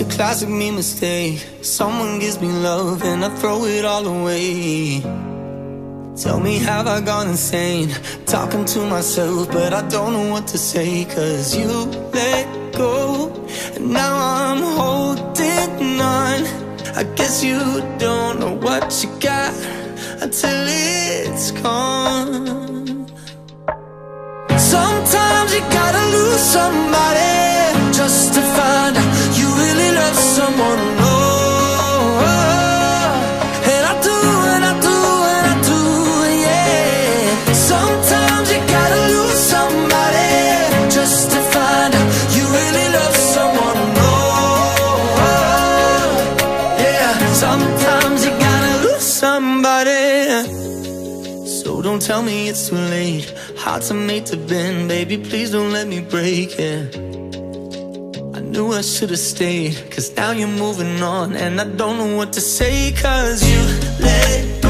A classic me mistake. Someone gives me love and I throw it all away. Tell me, have I gone insane? Talking to myself, but I don't know what to say. Cause you let go, and now I'm holding on. I guess you don't know what you got until it's gone. Sometimes you gotta lose somebody Sometimes you gotta lose somebody. So don't tell me it's too late. Hearts are made to bend, baby. Please don't let me break it. I knew I should've stayed, cause now you're moving on. And I don't know what to say, cause you let go.